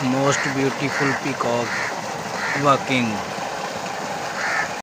most beautiful peacock walking.